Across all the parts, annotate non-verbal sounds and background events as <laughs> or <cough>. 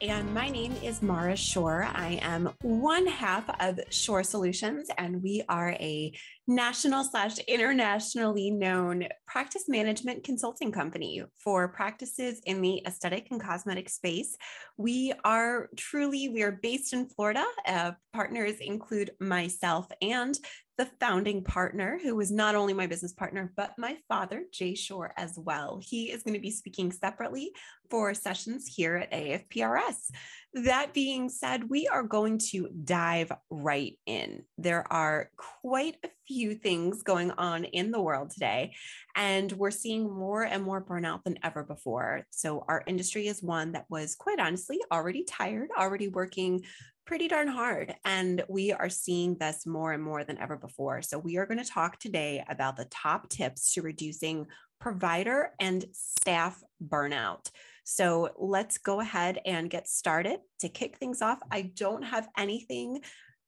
and my name is Mara Shorr. I am one half of Shorr Solutions, and we are a national slash internationally known practice management consulting company for practices in the aesthetic and cosmetic space. We are truly, we are based in Florida. Uh, partners include myself and the founding partner, who was not only my business partner, but my father, Jay Shorr, as well. He is going to be speaking separately for sessions here at AFPRS. That being said, we are going to dive right in. There are quite a few things going on in the world today, and we're seeing more and more burnout than ever before. So, our industry is one that was quite honestly already tired, already working pretty darn hard. And we are seeing this more and more than ever before. So, we are going to talk today about the top tips to reducing provider and staff burnout. So, let's go ahead and get started. To kick things off, I don't have anything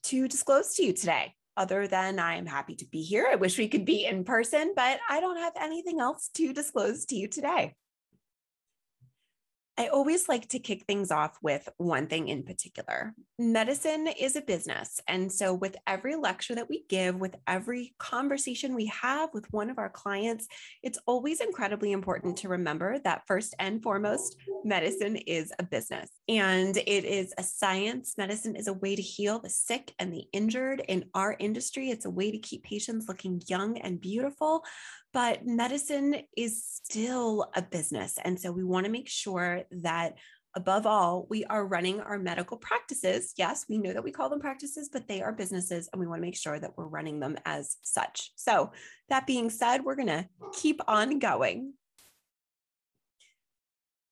to disclose to you today. Other than I am happy to be here. I wish we could be in person, but I don't have anything else to disclose to you today. I always like to kick things off with one thing in particular. Medicine is a business. And so, with every lecture that we give, with every conversation we have with one of our clients, it's always incredibly important to remember that first and foremost, medicine is a business and it is a science. Medicine is a way to heal the sick and the injured. In our industry, it's a way to keep patients looking young and beautiful but medicine is still a business. And so we want to make sure that above all, we are running our medical practices. Yes, we know that we call them practices, but they are businesses, and we want to make sure that we're running them as such. So, that being said, we're going to keep on going.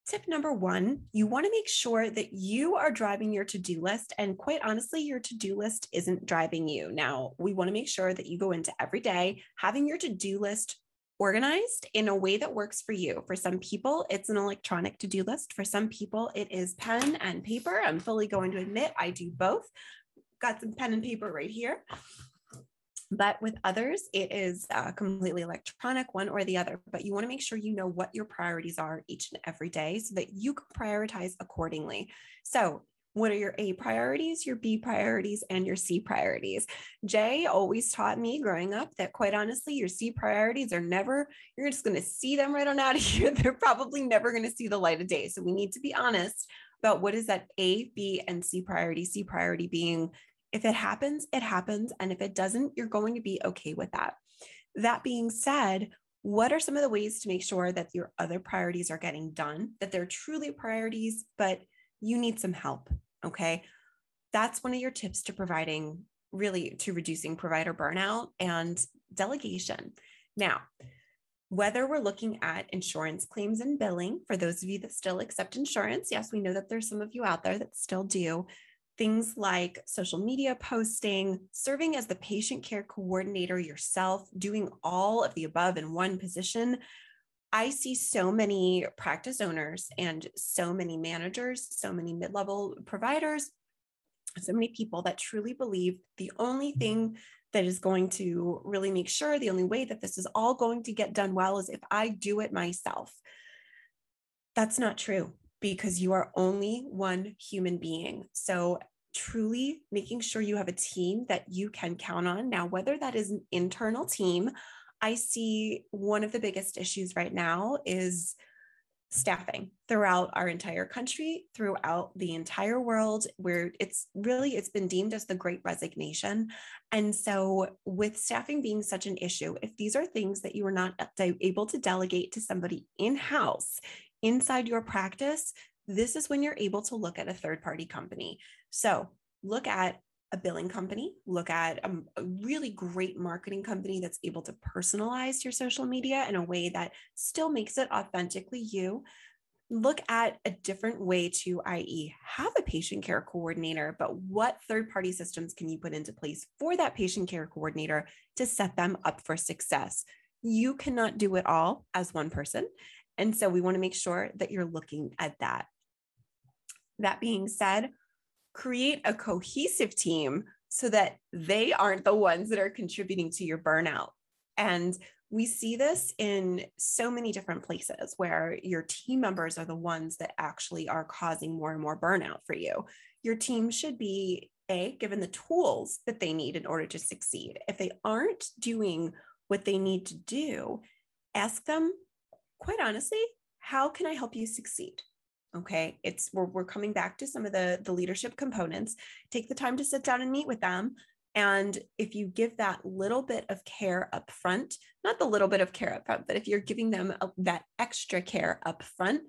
Tip number one you want to make sure that you are driving your to do list. And quite honestly, your to do list isn't driving you. Now, we want to make sure that you go into every day having your to do list organized in a way that works for you. For some people, it's an electronic to do list. For some people, it is pen and paper. I'm fully going to admit I do both. Got some pen and paper right here. But with others, it is uh, completely electronic, one or the other. But you want to make sure you know what your priorities are each and every day so that you can prioritize accordingly. So what are your A priorities, your B priorities, and your C priorities? Jay always taught me growing up that quite honestly, your C priorities are never, you're just going to see them right on out of <laughs> here. They're probably never going to see the light of day. So we need to be honest about what is that A, B, and C priority. C priority being if it happens, it happens. And if it doesn't, you're going to be okay with that. That being said, what are some of the ways to make sure that your other priorities are getting done, that they're truly priorities, but you need some help? Okay. That's one of your tips to providing really to reducing provider burnout and delegation. Now, whether we're looking at insurance claims and billing, for those of you that still accept insurance, yes, we know that there's some of you out there that still do. Things like social media posting, serving as the patient care coordinator yourself, doing all of the above in one position I see so many practice owners and so many managers, so many mid level providers, so many people that truly believe the only thing that is going to really make sure the only way that this is all going to get done well is if I do it myself. That's not true because you are only one human being. So, truly making sure you have a team that you can count on. Now, whether that is an internal team, I see one of the biggest issues right now is staffing throughout our entire country throughout the entire world where it's really it's been deemed as the great resignation and so with staffing being such an issue if these are things that you are not able to delegate to somebody in house inside your practice this is when you're able to look at a third party company so look at a billing company, look at a, a, really great marketing company that's able to personalize your social media in a way that still makes it authentically you. Look at a different way to, i.e., have a patient care coordinator, but what third party systems can you put into place for that patient care coordinator to set them up for success? You cannot do it all as one person. And so we want to make sure that you're looking at that. That being said, create a cohesive team so that they aren't the ones that are contributing to your burnout. And we see this in so many different places where your team members are the ones that actually are causing more and more burnout for you. Your team should be a given the tools that they need in order to succeed. If they aren't doing what they need to do, ask them quite honestly, how can I help you succeed? Okay, it's we're, we're coming back to some of the the leadership components. Take the time to sit down and meet with them. And if you give that little bit of care up front, not the little bit of care up front, but if you're giving them a, that extra care up front,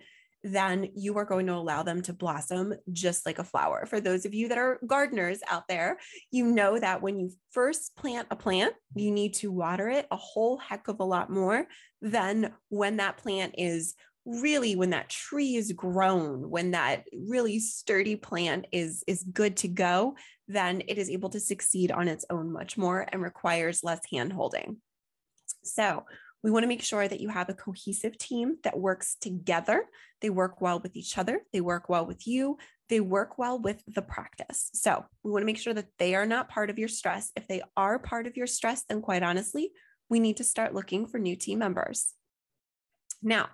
then you are going to allow them to blossom just like a flower. For those of you that are gardeners out there, you know that when you first plant a plant, you need to water it a whole heck of a lot more than when that plant is really when that tree is grown when that really sturdy plant is is good to go then it is able to succeed on its own much more and requires less hand holding so we want to make sure that you have a cohesive team that works together. They work well with each other, they work well with you, they work well with the practice. So we want to make sure that they are not part of your stress. If they are part of your stress, then quite honestly, we need to start looking for new team members. Now,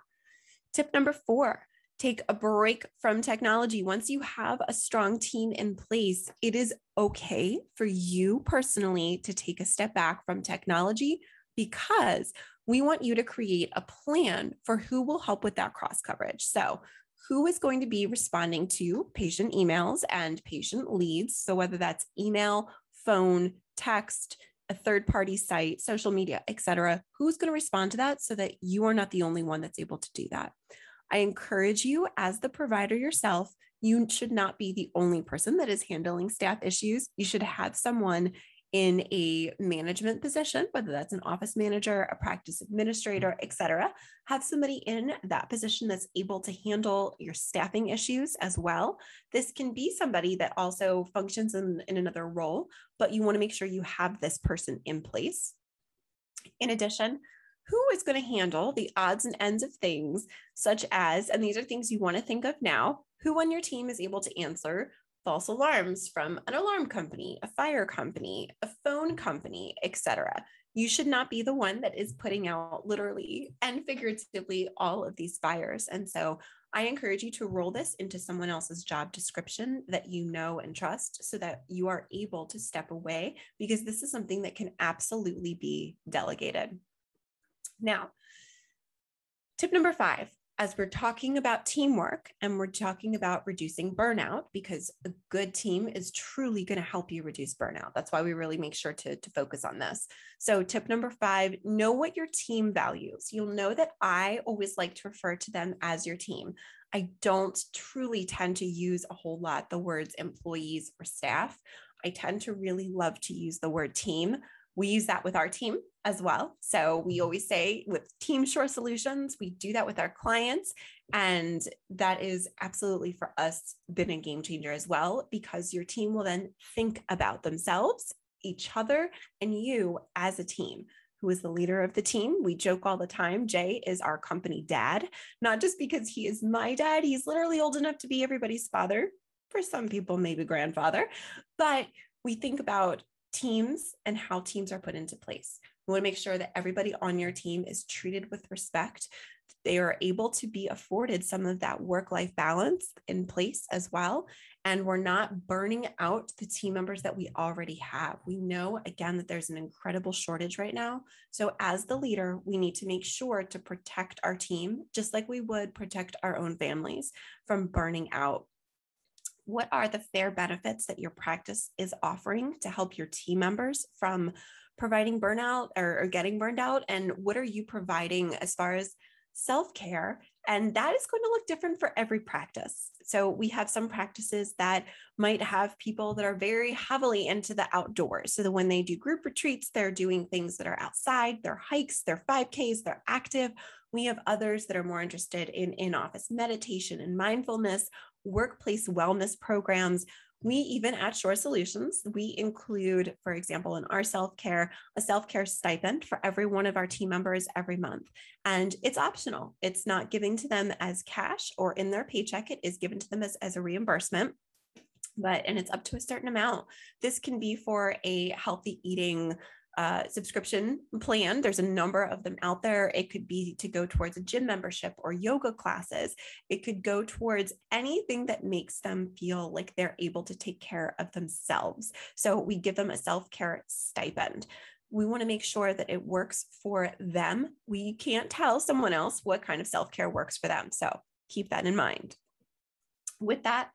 tip number four take a break from technology. Once you have a strong team in place, it is okay for you personally to take a step back from technology because we want you to create a plan for who will help with that cross coverage. So, who is going to be responding to patient emails and patient leads? So, whether that's email, phone, text, a third party site, social media, et cetera, who's going to respond to that so that you are not the only one that's able to do that? I encourage you, as the provider yourself, you should not be the only person that is handling staff issues. You should have someone in a management position, whether that's an office manager, a practice administrator, et cetera, have somebody in that position that's able to handle your staffing issues as well. This can be somebody that also functions in, in another role, but you want to make sure you have this person in place. In addition, who is going to handle the odds and ends of things, such as, and these are things you want to think of now, who on your team is able to answer false alarms from an alarm company, a fire company, a phone company, etc. You should not be the one that is putting out literally and figuratively all of these fires. And so I encourage you to roll this into someone else's job description that you know and trust so that you are able to step away because this is something that can absolutely be delegated. Now, tip number five as we're talking about teamwork and we're talking about reducing burnout, because a good team is truly going to help you reduce burnout. That's why we really make sure to, to focus on this. So, tip number five know what your team values. You'll know that I always like to refer to them as your team. I don't truly tend to use a whole lot the words employees or staff. I tend to really love to use the word team we use that with our team as well. So we mm-hmm. always say with Team Shorr Solutions, we do that with our clients. And that is absolutely for us been a game changer as well, because your team will then think about themselves, each other, and you as a team. Who is the leader of the team? We joke all the time. Jay is our company dad, not just because he is my dad, he's literally old enough to be everybody's father. For some people, maybe grandfather, but we think about teams and how teams are put into place. We want to make sure that everybody on your team is treated with respect. They are able to be afforded some of that work life balance in place as well. And we're not burning out the team members that we already have. We know, again, that there's an incredible shortage right now. So, as the leader, we need to make sure to protect our team, just like we would protect our own families from burning out what are the fair benefits that your practice is offering to help your team members from providing burnout or, or getting burned out? And what are you providing as far as self care? And that is going to look different for every practice. So, we have some practices that might have people that are very heavily into the outdoors. So, that when they do group retreats, they're doing things that are outside, their hikes, their 5Ks, they're active. We have others that are more interested in in office meditation and mindfulness workplace wellness programs. We even at Shorr Solutions, we include, for example, in our self care, a self care stipend for every one of our team members every month. And it's optional, it's not giving to them as cash or in their paycheck, it is given to them as, as a reimbursement but and it's up to a certain amount this can be for a healthy eating uh, subscription plan. There's a number of them out there. It could be to go towards a gym membership or yoga classes. It could go towards anything that makes them feel like they're able to take care of themselves. So we give them a self care stipend. We want to make sure that it works for them. We can't tell someone else what kind of self care works for them. So keep that in mind. With that,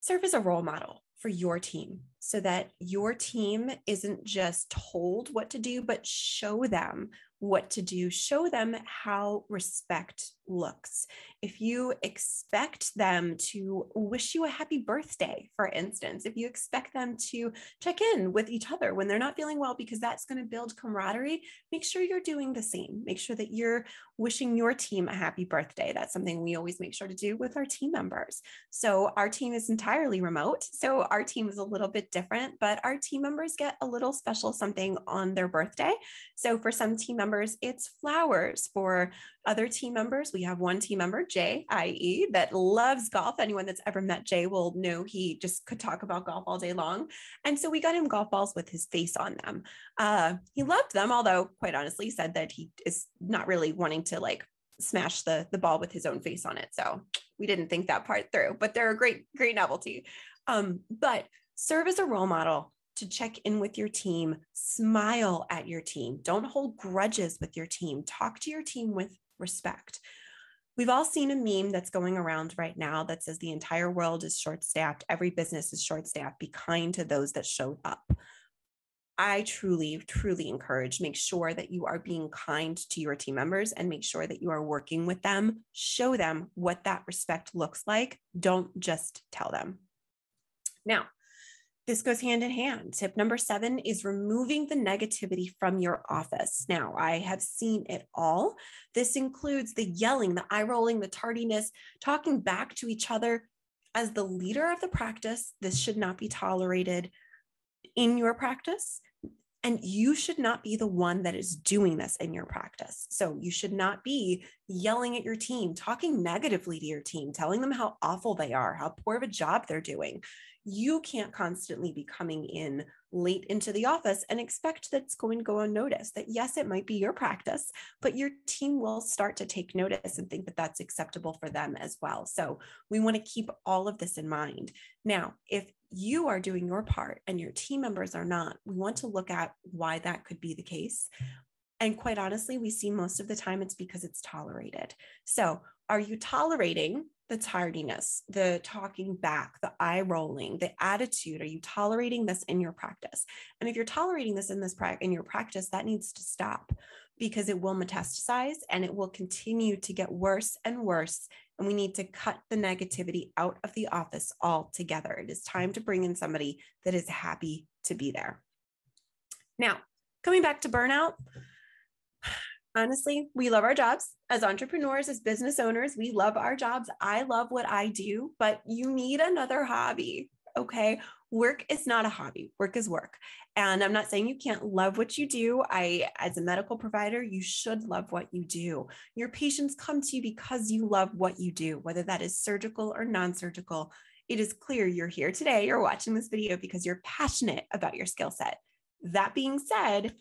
serve as a role model for your team so that your team isn't just told what to do, but show them what to do, show them how respect looks. If you expect them to wish you a happy birthday, for instance, if you expect them to check in with each other when they're not feeling well, because that's going to build camaraderie, make sure you're doing the same. Make sure that you're wishing your team a happy birthday. That's something we always make sure to do with our team members. So our team is entirely remote. So our team is a little bit different, but our team members get a little special something on their birthday. So for some team members, it's flowers. For other team members, we have one team member, Jay, i.e., that loves golf. Anyone that's ever met Jay will know he just could talk about golf all day long. And so we got him golf balls with his face on them. Uh, he loved them, although quite honestly said that he is not really wanting to like smash the the ball with his own face on it. So we didn't think that part through, but they're a great, great novelty. Um, but serve as a role model to check in with your team, smile at your team, don't hold grudges with your team, talk to your team with respect. We've all seen a meme that's going around right now that says the entire world is short staffed, every business is short staffed. Be kind to those that showed up. I truly, truly encourage make sure that you are being kind to your team members and make sure that you are working with them. Show them what that respect looks like. Don't just tell them. Now, this goes hand in hand. Tip number seven is removing the negativity from your office. Now, I have seen it all. This includes the yelling, the eye rolling, the tardiness, talking back to each other. As the leader of the practice, this should not be tolerated in your practice. And you should not be the one that is doing this in your practice. So you should not be yelling at your team, talking negatively to your team, telling them how awful they are, how poor of a job they're doing you can't constantly be coming in late into the office and expect that's going to go unnoticed. That yes, it might be your practice, but your team will start to take notice and think that that's acceptable for them as well. So we want to keep all of this in mind. Now, if you are doing your part and your team members are not, we want to look at why that could be the case. And quite honestly, we see most of the time it's because it's tolerated. So, are you tolerating the tardiness, the talking back, the eye rolling, the attitude? Are you tolerating this in your practice? And if you're tolerating this in this pra- in your practice, that needs to stop because it will metastasize and it will continue to get worse and worse. And we need to cut the negativity out of the office altogether. It is time to bring in somebody that is happy to be there. Now, coming back to burnout, honestly, we love our jobs as entrepreneurs, as business owners. We love our jobs. I love what I do, but you need another hobby. Okay. Work is not a hobby, work is work. And I'm not saying you can't love what you do. I, as a medical provider, you should love what you do. Your patients come to you because you love what you do, whether that is surgical or non surgical. It is clear you're here today, you're watching this video because you're passionate about your skill set. That being said,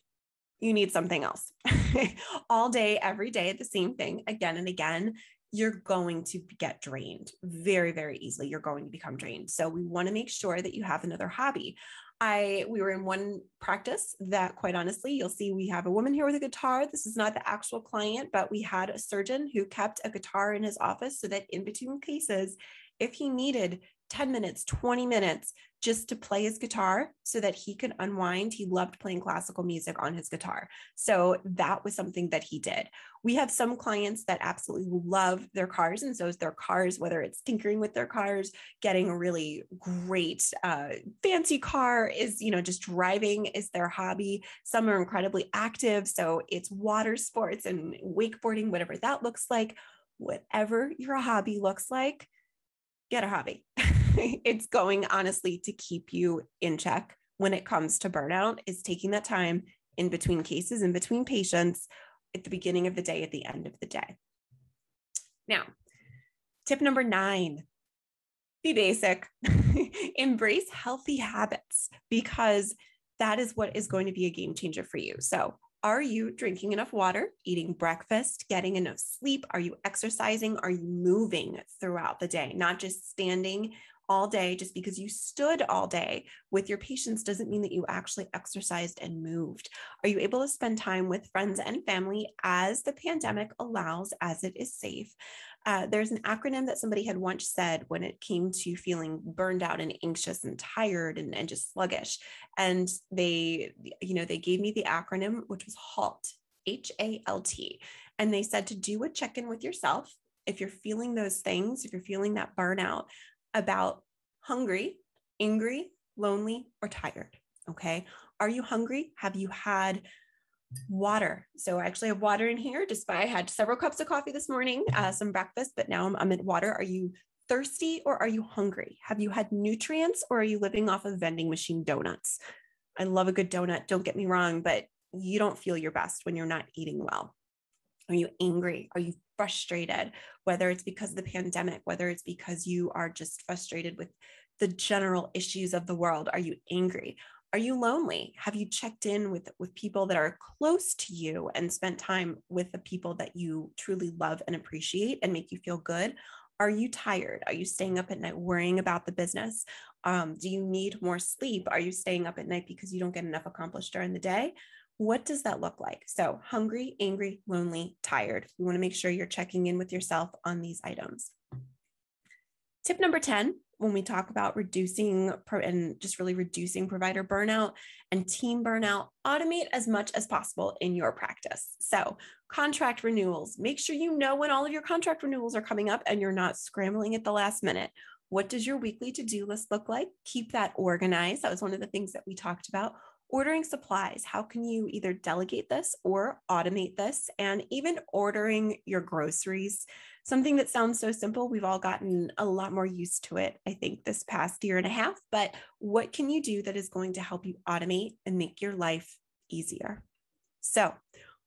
you need something else <laughs> all day, every day, the same thing again and again. You're going to get drained very, very easily. You're going to become drained. So, we want to make sure that you have another hobby. I we were in one practice that quite honestly, you'll see we have a woman here with a guitar. This is not the actual client, but we had a surgeon who kept a guitar in his office so that in between cases, if he needed 10 minutes, 20 minutes just to play his guitar so that he could unwind. He loved playing classical music on his guitar. So that was something that he did. We have some clients that absolutely love their cars. And so is their cars, whether it's tinkering with their cars, getting a really great uh, fancy car is, you know, just driving is their hobby. Some are incredibly active. So it's water sports and wakeboarding, whatever that looks like. Whatever your hobby looks like, get a hobby. <laughs> it's going honestly to keep you in check when it comes to burnout is taking that time in between cases, in between patients, at the beginning of the day, at the end of the day. Now, tip number nine be basic, <laughs> embrace healthy habits because that is what is going to be a game changer for you. So, are you drinking enough water, eating breakfast, getting enough sleep? Are you exercising? Are you moving throughout the day, not just standing all day just because you stood all day with your patients doesn't mean that you actually exercised and moved. Are you able to spend time with friends and family as the pandemic allows, as it is safe? Uh, there's an acronym that somebody had once said when it came to feeling burned out and anxious and tired and, and just sluggish. And they, you know, they gave me the acronym, which was HALT, H A L T. And they said to do a check in with yourself. If you're feeling those things, if you're feeling that burnout, about hungry, angry, lonely, or tired. Okay. Are you hungry? Have you had water? So I actually have water in here. Despite I had several cups of coffee this morning, uh, some breakfast, but now I'm, I'm at water. Are you thirsty or are you hungry? Have you had nutrients or are you living off of vending machine donuts? I love a good donut. Don't get me wrong, but you don't feel your best when you're not eating well. Are you angry? Are you frustrated? Whether it's because of the pandemic, whether it's because you are just frustrated with the general issues of the world. Are you angry? Are you lonely? Have you checked in with, with people that are close to you and spent time with the people that you truly love and appreciate and make you feel good? Are you tired? Are you staying up at night worrying about the business? Um, do you need more sleep? Are you staying up at night because you don't get enough accomplished during the day? What does that look like? So, hungry, angry, lonely, tired. You want to make sure you're checking in with yourself on these items. Tip number 10 when we talk about reducing and just really reducing provider burnout and team burnout, automate as much as possible in your practice. So, contract renewals, make sure you know when all of your contract renewals are coming up and you're not scrambling at the last minute. What does your weekly to do list look like? Keep that organized. That was one of the things that we talked about ordering supplies, how can you either delegate this or automate this? And even ordering your groceries, something that sounds so simple. We've all gotten a lot more used to it, I think, this past year and a half. But what can you do that is going to help you automate and make your life easier? So,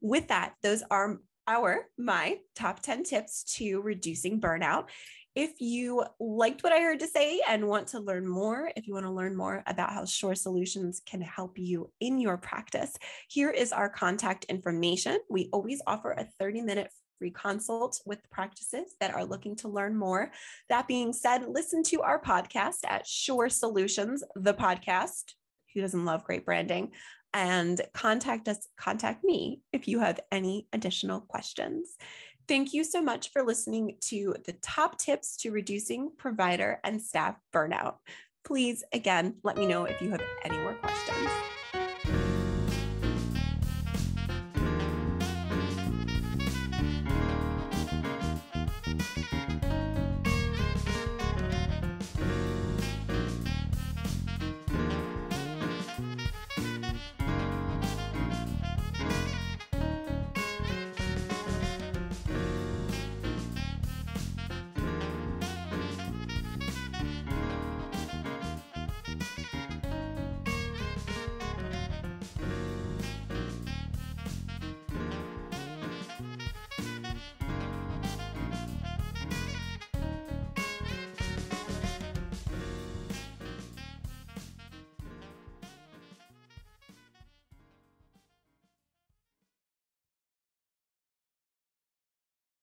with that, those are our my top 10 tips to reducing burnout. If you liked what I heard to say and want to learn more, if you want to learn more about how Shorr Solutions can help you in your practice, here is our contact information. We always offer a 30 minute free consult with practices that are looking to learn more. That being said, listen to our podcast at Shorr Solutions, the podcast. Who doesn't love great branding? And contact us, contact me if you have any additional questions. Thank you so much for listening to the top tips to reducing provider and staff burnout. Please, again, let me know if you have any more questions.